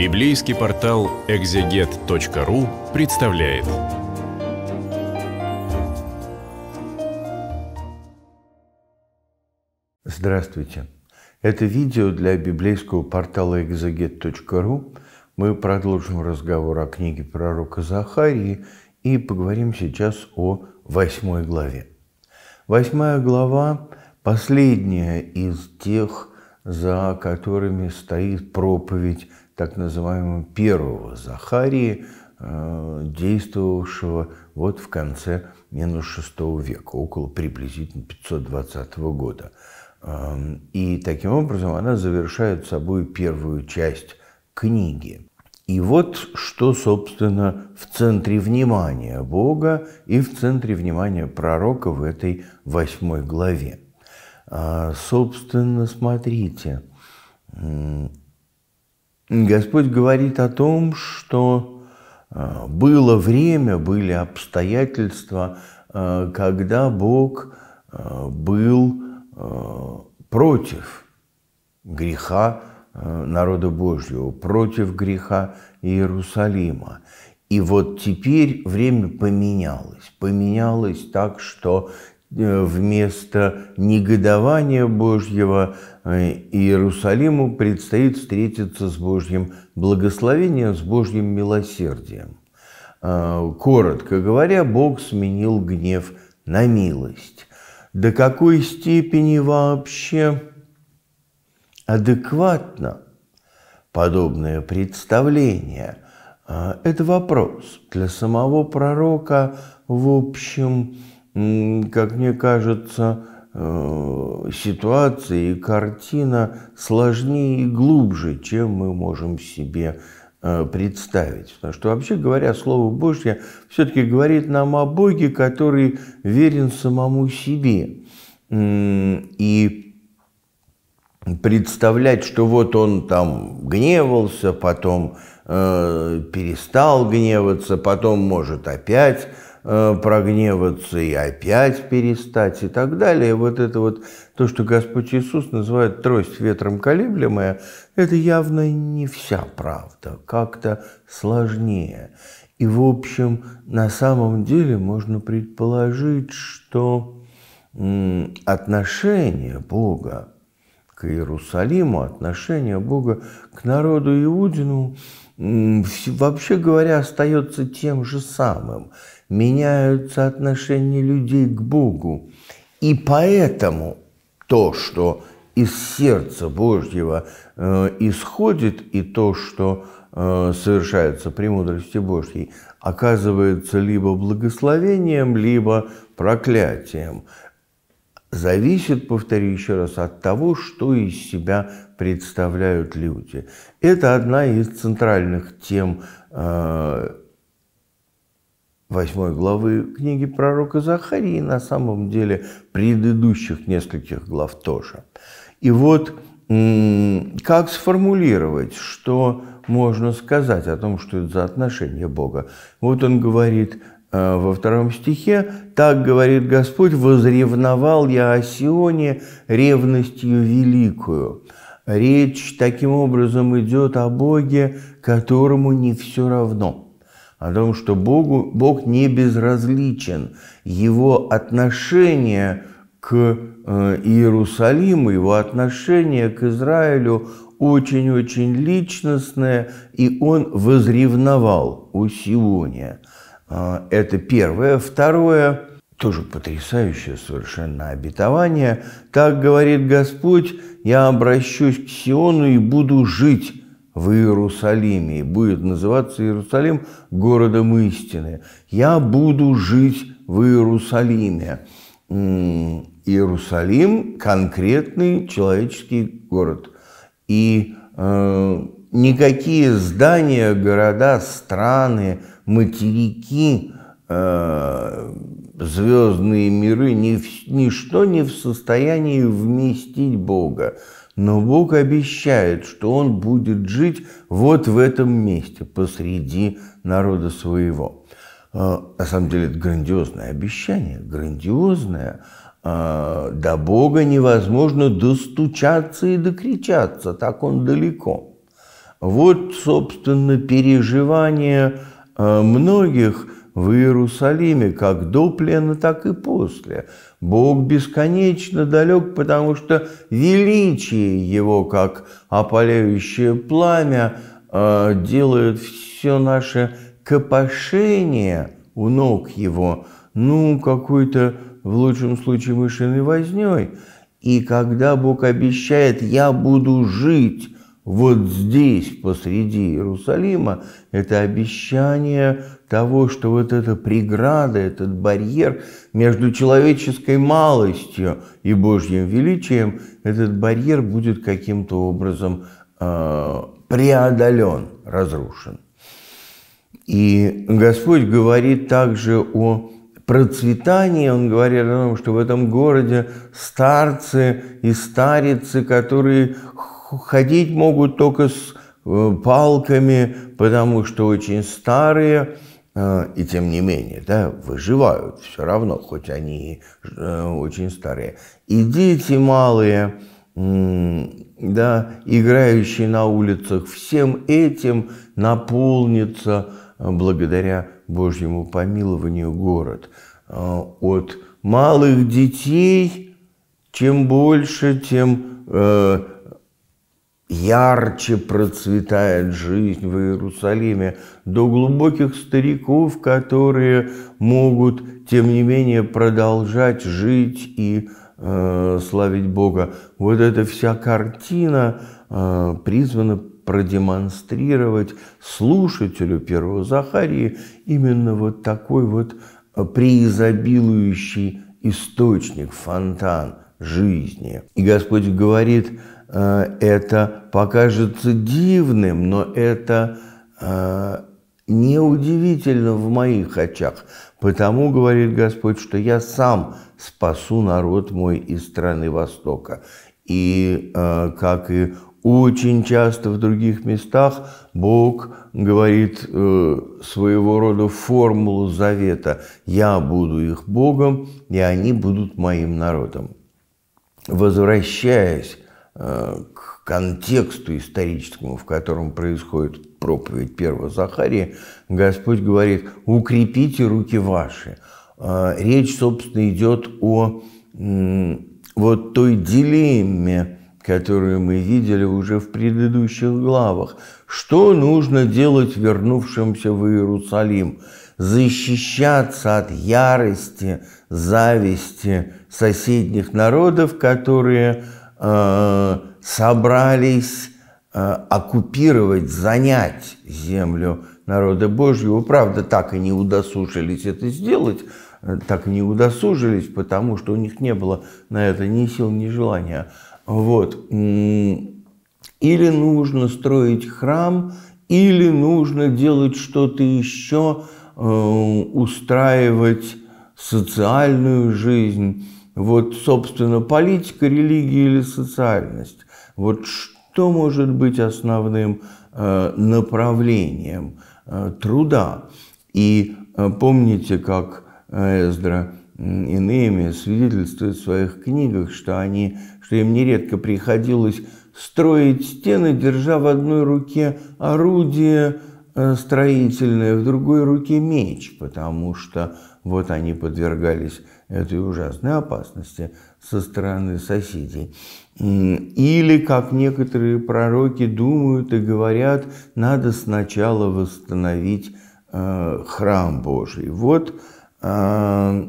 Библейский портал экзегет.ру представляет. Здравствуйте. Это видео для библейского портала экзегет.ру. Мы продолжим разговор о книге пророка Захарии и поговорим сейчас о восьмой главе. Восьмая глава – последняя из тех, за которыми стоит проповедь так называемого первого Захарии, э, действовавшего вот в конце минус шестого века, около приблизительно 520 года. Эм, и таким образом она завершает собой первую часть книги. И вот что, собственно, в центре внимания Бога и в центре внимания пророка в этой восьмой главе. А, собственно, смотрите, Господь говорит о том, что а, было время, были обстоятельства, а, когда Бог был против греха Э, народа Божьего, против греха Иерусалима. И вот теперь время поменялось. Поменялось так, что э, вместо негодования Божьего э, Иерусалиму предстоит встретиться с Божьим благословением, с Божьим милосердием. Коротко говоря, Бог сменил гнев на милость. До какой степени вообще адекватно подобное представление? Это вопрос для самого пророка, в общем, как мне кажется, э, ситуация и картина сложнее и глубже, чем мы можем себе э, представить. Потому что, вообще говоря, Слово Божье все-таки говорит нам о Боге, который верен самому себе. И представлять, что вот он там гневался, потом э, перестал гневаться, потом может опять прогневаться и опять перестать и так далее. Вот это вот то, что Господь Иисус называет трость ветром колеблемая, это явно не вся правда, как-то сложнее. И, в общем, на самом деле можно предположить, что отношение Бога к Иерусалиму, отношение Бога к народу Иудину, вообще говоря, остается тем же самым. Меняются отношения людей к Богу. И поэтому то, что из сердца Божьего э, исходит, и то, что э, совершается премудрости Божьей, оказывается либо благословением, либо проклятием зависит, повторю еще раз, от того, что из себя представляют люди. Это одна из центральных тем э, восьмой главы книги пророка Захарии, на самом деле предыдущих нескольких глав тоже. И вот как сформулировать, что можно сказать о том, что это за отношение Бога? Вот он говорит, во втором стихе, так говорит Господь, возревновал я о Сионе ревностью великую. Речь таким образом идет о Боге, которому не все равно. О том, что Богу, Бог не безразличен. Его отношение к э, Иерусалиму, его отношение к Израилю очень-очень личностное, и он возревновал о Сионе. А, это первое. Второе, тоже потрясающее совершенно обетование. Так говорит Господь, я обращусь к Сиону и буду жить в Иерусалиме. И будет называться Иерусалим городом истины. Я буду жить в Иерусалиме. Иерусалим – конкретный человеческий город. И э, никакие здания, города, страны, материки, э, звездные миры, ни, ничто не в состоянии вместить Бога. Но Бог обещает, что Он будет жить вот в этом месте, посреди народа своего. Э, на самом деле это грандиозное обещание, грандиозное. Э, до Бога невозможно достучаться и докричаться, так Он далеко. Вот, собственно, переживание многих в Иерусалиме, как до плена, так и после. Бог бесконечно далек, потому что величие Его, как опаляющее пламя, э, делает все наше копошение у ног Его, ну, какой-то, в лучшем случае, мышиной возней. И когда Бог обещает «я буду жить», вот здесь, посреди Иерусалима, это обещание того, что вот эта преграда, этот барьер между человеческой малостью и Божьим величием, этот барьер будет каким-то образом э, преодолен, разрушен. И Господь говорит также о процветании, Он говорит о том, что в этом городе старцы и старицы, которые ходить могут только с э, палками, потому что очень старые, э, и тем не менее, да, выживают все равно, хоть они э, очень старые. И дети малые, да, играющие на улицах, всем этим наполнится благодаря Божьему помилованию город. От малых детей, чем больше, тем ярче процветает жизнь в Иерусалиме, до глубоких стариков, которые могут, тем не менее, продолжать жить и э, славить Бога. Вот эта вся картина э, призвана продемонстрировать слушателю первого Захарии именно вот такой вот преизобилующий источник, фонтан жизни. И Господь говорит, Э, это покажется дивным, но это э, неудивительно в моих очах. Потому, говорит Господь, что я сам спасу народ мой из страны Востока. И, э, как и очень часто в других местах, Бог говорит своего рода формулу завета. «Я буду их Богом, и они будут моим народом». Возвращаясь Э, к контексту историческому, в котором происходит проповедь первого Захария, Господь говорит, укрепите руки ваши. Э, речь, собственно, идет о вот той дилемме, которую мы видели уже в предыдущих главах. Что нужно делать вернувшимся в Иерусалим? Защищаться от ярости, зависти соседних народов, которые Э, собрались э, оккупировать, занять землю народа Божьего. Правда, так и не удосужились это сделать, э, так и не удосужились, потому что у них не было на это ни сил, ни желания. Вот. Или нужно строить храм, или нужно делать что-то еще, устраивать социальную жизнь, вот, собственно, политика, религия или социальность. Вот что может быть основным э, направлением э, труда? И э, помните, как Эздра и Неемия свидетельствуют в своих книгах, что, они, что им нередко приходилось строить стены, держа в одной руке орудие строительное, в другой руке меч, потому что вот они подвергались этой ужасной опасности со стороны соседей. Или, как некоторые пророки думают и говорят, надо сначала восстановить э, храм Божий. Вот э,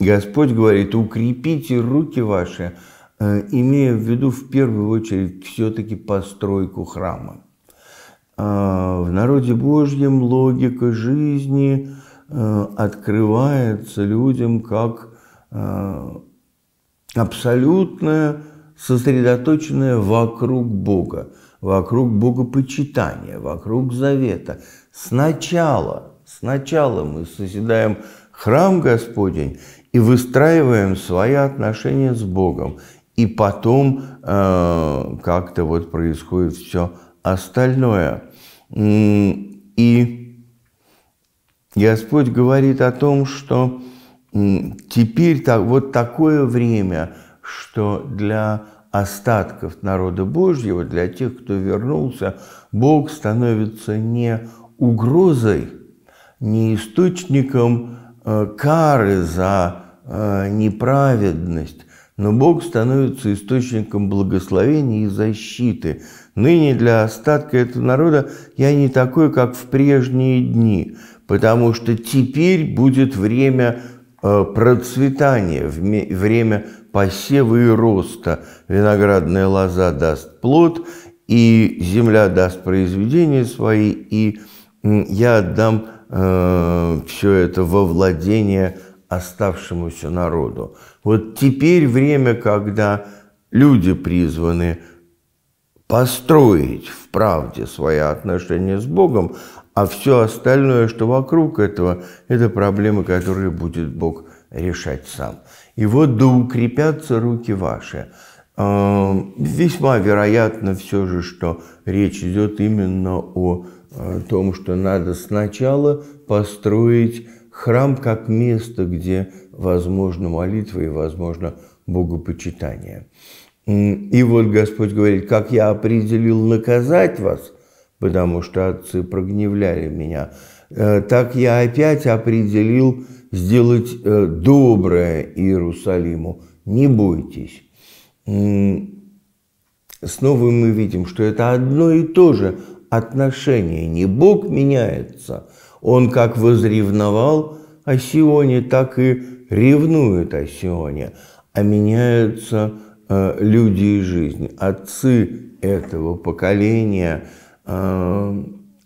Господь говорит, укрепите руки ваши, э, имея в виду в первую очередь все-таки постройку храма. В народе Божьем логика жизни открывается людям как Э, абсолютное сосредоточенное вокруг Бога, вокруг Богопочитания, вокруг завета. Сначала, сначала мы созидаем храм Господень и выстраиваем свои отношения с Богом. И потом э, как-то вот происходит все остальное. И Господь говорит о том, что Теперь так, вот такое время, что для остатков народа Божьего, для тех, кто вернулся, Бог становится не угрозой, не источником э, кары за э, неправедность, но Бог становится источником благословения и защиты. Ныне для остатка этого народа я не такой, как в прежние дни, потому что теперь будет время э, процветания, время посева и роста. Виноградная лоза даст плод, и земля даст произведения свои, и я отдам э, все это во владение оставшемуся народу. Вот теперь время, когда люди призваны построить в правде свои отношения с Богом, а все остальное, что вокруг этого, это проблемы, которые будет Бог решать сам. И вот да укрепятся руки ваши. А, весьма вероятно все же, что речь идет именно о том, что надо сначала построить храм как место, где возможно молитва и возможно богопочитание. И вот Господь говорит, как я определил наказать вас, потому что отцы прогневляли меня, э, так я опять определил сделать э, доброе Иерусалиму. Не бойтесь. Снова мы видим, что это одно и то же отношение. Не Бог меняется. Он как возревновал о Сионе, так и ревнует о Сионе. А меняются э, люди и жизнь. Отцы этого поколения э,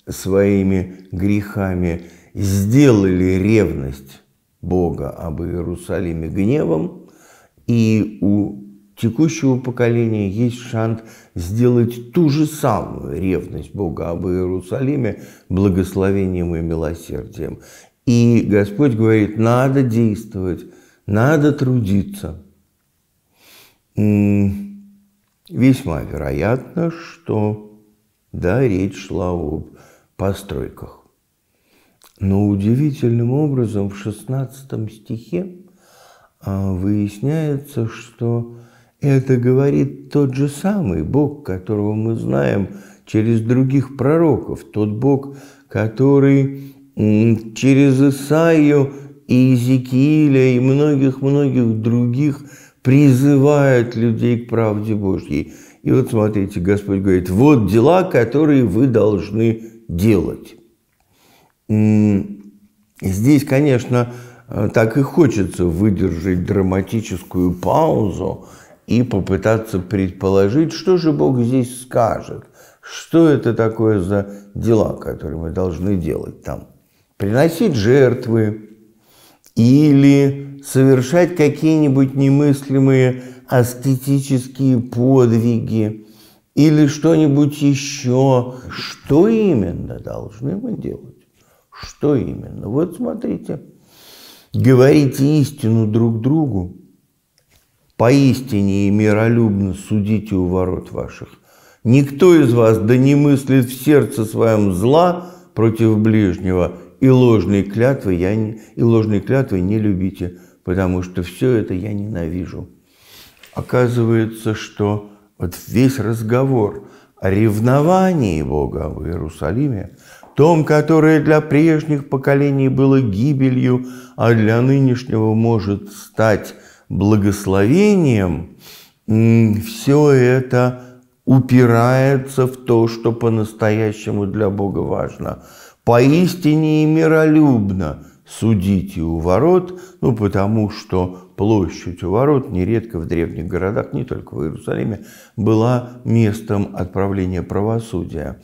своими грехами сделали ревность Бога об Иерусалиме гневом, и у текущего поколения есть шанс сделать ту же самую ревность Бога об Иерусалиме благословением и милосердием. И Господь говорит, надо действовать, надо трудиться. Весьма вероятно, что да, речь шла об постройках. Но удивительным образом в 16 стихе а, выясняется, что это говорит тот же самый Бог, которого мы знаем через других пророков, тот Бог, который через Исаию и Иезекииля и многих-многих других призывает людей к правде Божьей. И вот смотрите, Господь говорит, вот дела, которые вы должны делать. Здесь, конечно, так и хочется выдержать драматическую паузу и попытаться предположить, что же Бог здесь скажет, что это такое за дела, которые мы должны делать там. Приносить жертвы или совершать какие-нибудь немыслимые аскетические подвиги или что-нибудь еще. Что именно должны мы делать? Что именно? Вот смотрите. Говорите истину друг другу, Поистине и миролюбно судите у ворот ваших. Никто из вас да не мыслит в сердце своем зла против ближнего, и ложные клятвы, я не, и ложные клятвы не любите, потому что все это я ненавижу. Оказывается, что вот весь разговор о ревновании Бога в Иерусалиме, том, которое для прежних поколений было гибелью, а для нынешнего может стать благословением, все это упирается в то, что по-настоящему для Бога важно. Поистине и миролюбно судите у ворот, ну, потому что площадь у ворот нередко в древних городах, не только в Иерусалиме, была местом отправления правосудия.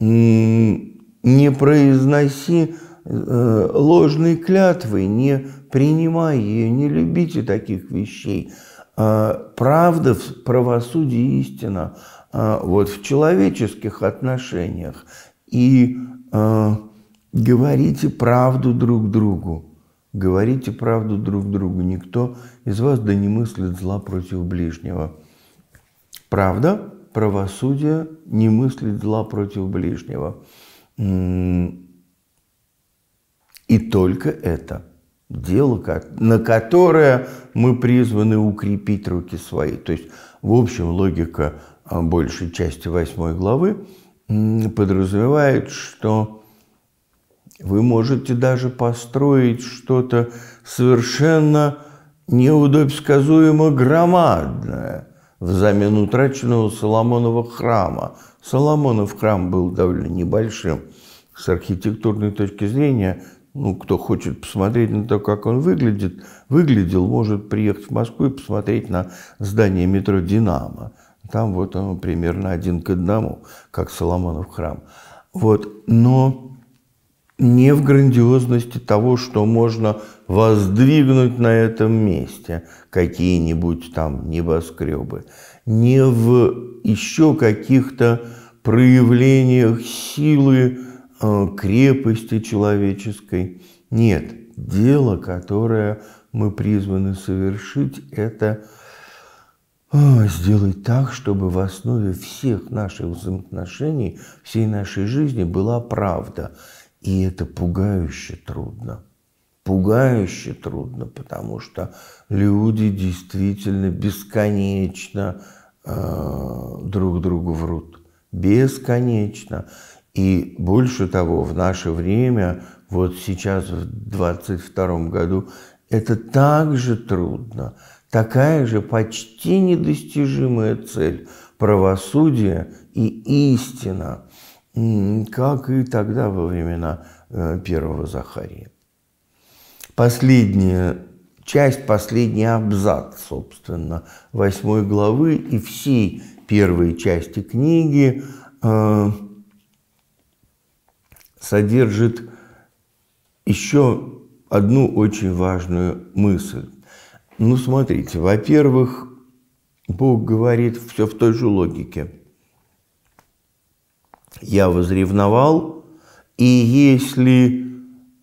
Не произноси э, ложной клятвы, не принимай ее, не любите таких вещей. А, правда в правосудии истина а, вот в человеческих отношениях. И а, говорите правду друг другу. Говорите правду друг другу. Никто из вас да не мыслит зла против ближнего. Правда, правосудие не мыслит зла против ближнего. И только это – дело, на которое мы призваны укрепить руки свои. То есть, в общем, логика а, большей части восьмой главы подразумевает, что вы можете даже построить что-то совершенно неудобсказуемо громадное взамен утраченного Соломонова храма. Соломонов храм был довольно небольшим. С архитектурной точки зрения, ну, кто хочет посмотреть на то, как он выглядит, выглядел, может приехать в Москву и посмотреть на здание метро «Динамо». Там вот он примерно один к одному, как Соломонов храм. Вот. Но не в грандиозности того, что можно воздвигнуть на этом месте какие-нибудь там небоскребы, не в еще каких-то проявлениях силы, э, крепости человеческой. Нет, дело, которое мы призваны совершить, это сделать так, чтобы в основе всех наших взаимоотношений, всей нашей жизни была правда – и это пугающе трудно. Пугающе трудно, потому что люди действительно бесконечно э, друг другу врут. Бесконечно. И больше того, в наше время, вот сейчас, в 22 году, это также трудно. Такая же почти недостижимая цель – правосудие и истина – как и тогда во времена э, первого Захария. Последняя часть, последний абзац, собственно, восьмой главы и всей первой части книги э, содержит еще одну очень важную мысль. Ну, смотрите, во-первых, Бог говорит все в той же логике – я возревновал, и если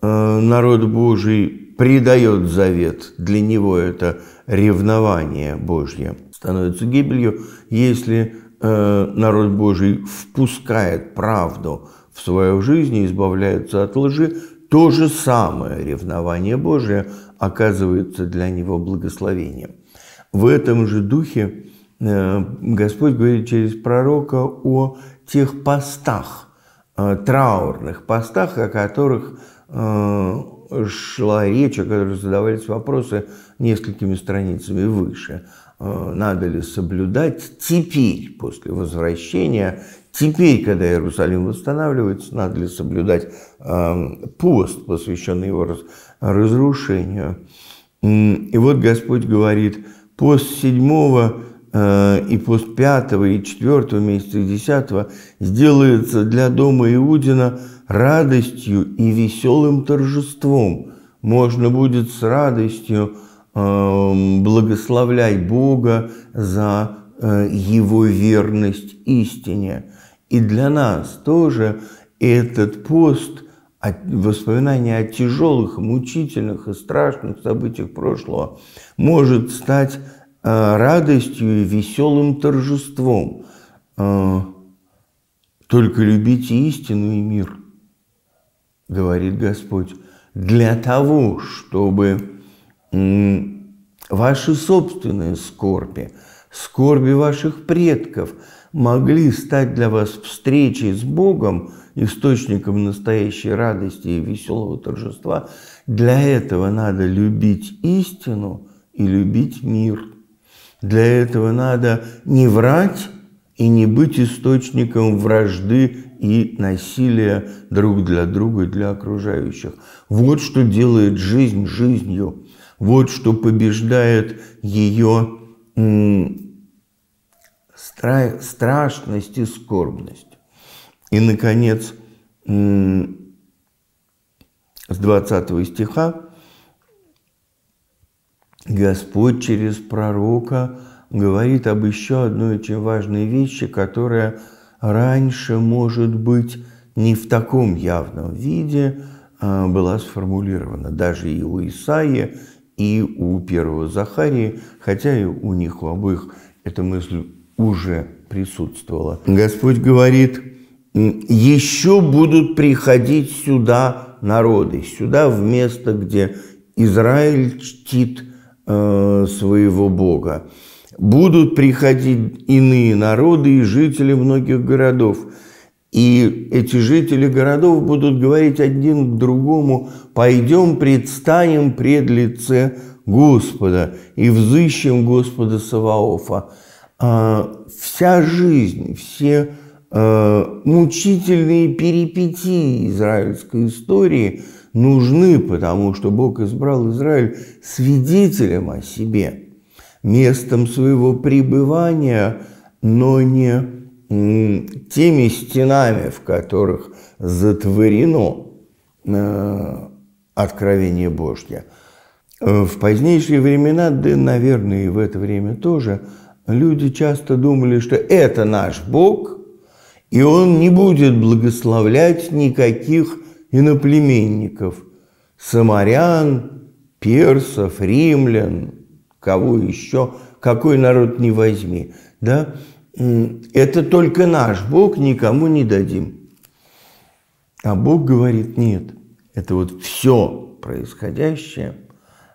э, народ Божий предает завет, для него это ревнование Божье становится гибелью, если э, народ Божий впускает правду в свою жизнь и избавляется от лжи, то же самое ревнование Божие оказывается для него благословением. В этом же духе э, Господь говорит через пророка о тех постах, э, траурных постах, о которых э, шла речь, о которых задавались вопросы несколькими страницами выше. Э, надо ли соблюдать теперь, после возвращения, теперь, когда Иерусалим восстанавливается, надо ли соблюдать пост, посвященный его разрушению. И вот Господь говорит, пост седьмого и пост пятого, и четвертого месяца, и десятого сделается для дома Иудина радостью и веселым торжеством. Можно будет с радостью эм, благословлять Бога за э, Его верность истине. И для нас тоже этот пост – воспоминание о тяжелых, мучительных и страшных событиях прошлого может стать Э, радостью и веселым торжеством. Э, Только любите истину и мир, говорит Господь, для того, чтобы ваши собственные скорби, скорби ваших предков могли стать для вас встречей с Богом, источником настоящей радости и веселого торжества, для этого надо любить истину и любить мир – для этого надо не врать и не быть источником вражды и насилия друг для друга и для окружающих. Вот что делает жизнь жизнью. Вот что побеждает ее стра страшность и скорбность. И, наконец, с 20 стиха Господь через пророка говорит об еще одной очень важной вещи, которая раньше, может быть, не в таком явном виде а, была сформулирована. Даже и у Исаия, и у первого Захарии, хотя и у них у обоих эта мысль уже присутствовала. Господь говорит, еще будут приходить сюда народы, сюда в место, где Израиль чтит своего Бога. Будут приходить иные народы и жители многих городов. И эти жители городов будут говорить один к другому, пойдем предстанем пред лице Господа и взыщем Господа Саваофа. А, вся жизнь, все а, мучительные перипетии израильской истории нужны, потому что Бог избрал Израиль свидетелем о себе, местом своего пребывания, но не теми стенами, в которых затворено а, откровение Божье – Э, в позднейшие времена, да, наверное, и в это время тоже, люди часто думали, что это наш Бог, и Он не будет благословлять никаких иноплеменников, самарян, персов, римлян, кого еще, какой народ не возьми. Да? Это только наш Бог, никому не дадим. А Бог говорит, нет, это вот все происходящее –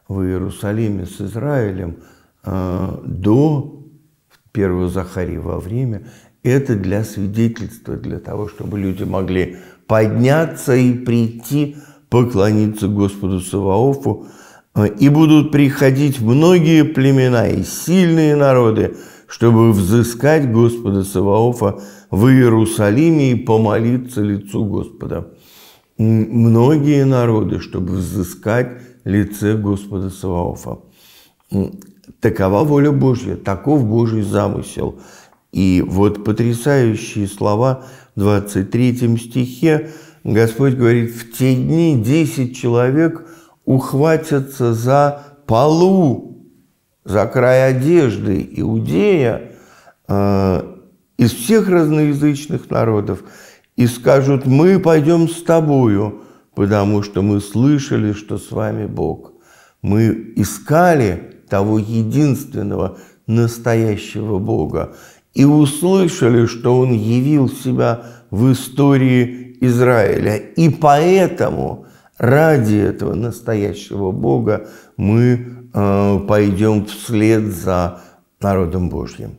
в Иерусалиме с Израилем э, до первого Захарии во время, это для свидетельства, для того, чтобы люди могли подняться и прийти поклониться Господу Саваофу, и будут приходить многие племена и сильные народы, чтобы взыскать Господа Саваофа в Иерусалиме и помолиться лицу Господа. Многие народы, чтобы взыскать лице Господа Саваофа. Такова воля Божья, таков Божий замысел. И вот потрясающие слова в 23 стихе Господь говорит, в те дни 10 человек ухватятся за полу, за край одежды Иудея э, из всех разноязычных народов и скажут, мы пойдем с тобою, потому что мы слышали, что с вами Бог. Мы искали того единственного настоящего Бога и услышали, что Он явил себя в истории Израиля. И поэтому ради этого настоящего Бога мы э, пойдем вслед за народом Божьим.